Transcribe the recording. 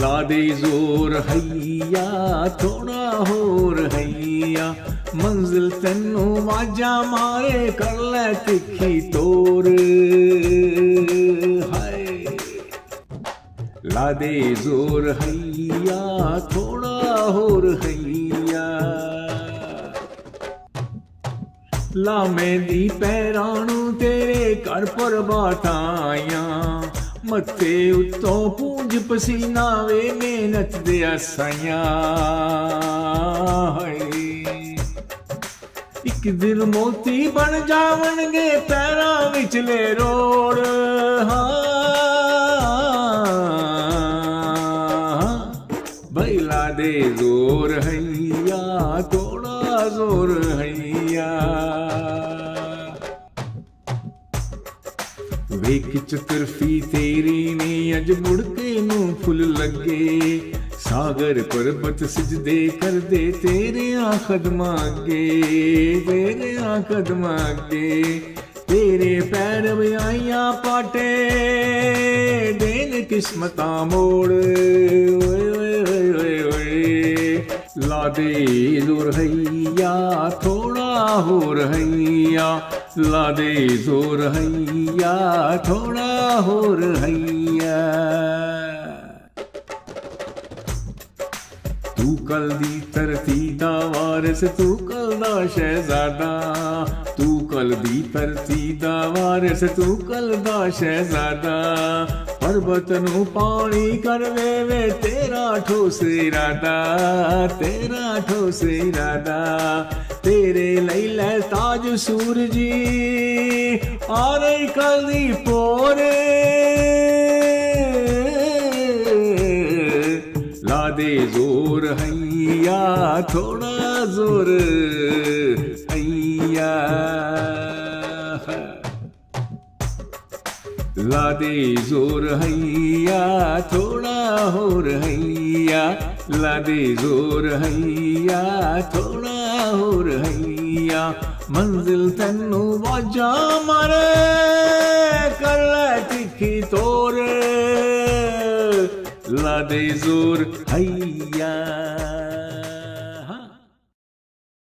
ला दे ज़ोर हैया थोड़ा होर हैया मंजिल तेनू वाजा मारे, कर लिखी तोर। हाय। ला दे ज़ोर हैया थोड़ा होर हैया ला दी पैरानू तेरे घर पर बाटाया ਮੱਥੇ ਉੱਤੋਂ ਪੂੰਝ ਪਸੀਨਾ ਵੇ ਮਿਹਨਤ ਦੇ ਆਸਾਂ ਇੱਕ ਦਿਨ ਮੋਤੀ ਬਣ ਜਾਵਣਗੇ ਪੈਰਾਂ ਵਿਚਲੇ ਰੋੜ, ਹਾਂ। ਬੈਲਾ ਦੇ ਜ਼ੋਰ ਹਈਆ ਥੋੜਾ ਜ਼ੋਰ ਹਈਆ। ਵੇਖ ਚਤਰਫੀ ਤੇਰੀ ਨੇ ਅਜ ਮੁੜਕੇ ਨੂੰ ਫੁੱਲ ਲੱਗੇ ਸਾਗਰ ਪਰਬਤ ਸਜਦੇ ਕਰਦੇ ਤੇਰੇ ਆ ਕਦਮਾਂ ਅੱਗੇ ਤੇਰੇ ਆ ਕਦਮਾਂ ਅੱਗੇ ਤੇਰੇ ਪੈਰ ਵਿਆਈਆਂ ਪਾਟੇ ਦੇਨ ਕਿਸਮਤਾਂ ਮੋੜ ਓਏ ਓਏ ਓਏ ਓਏ ਲਾ ਦੇ ਜ਼ੋਰ ਹਈਆ हो रहिया, लादे सो रहिया, थोड़ा हो रहिया। तू कल दी तरती दा वारिस, तू कल दा शहजादा। तू कल दी तरती दा वारिस, तू कल दा शहजादा। पर्वत नु पानी करवे वे तेरा ठोस इरादा, तेरा ठोसे इरादा। तेरे लै ताज सूरजी, आरे कल पोरे। ला दे ज़ोर हैया थोड़ा ज़ोर हैया ला दे ज़ोर हैया थोड़ा होर हैया ला दे ज़ोर हैया थोड़ा और हैया मंजिल तेनू बाजा मारे कर ले तिखी तोर। ला ज़ोर हैया।